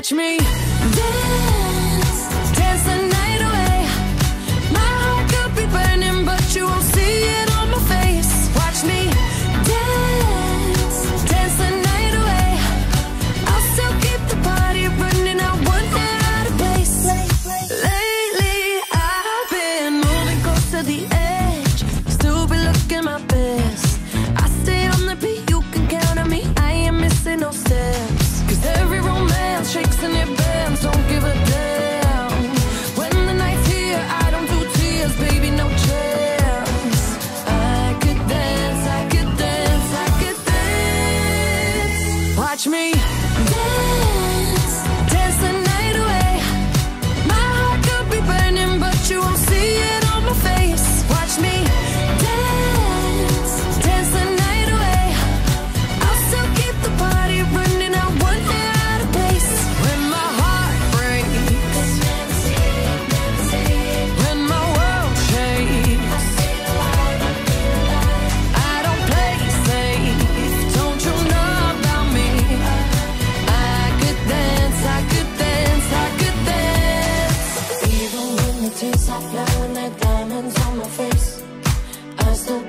Watch me dance. catch me. tears are flowing like diamonds on my face. I still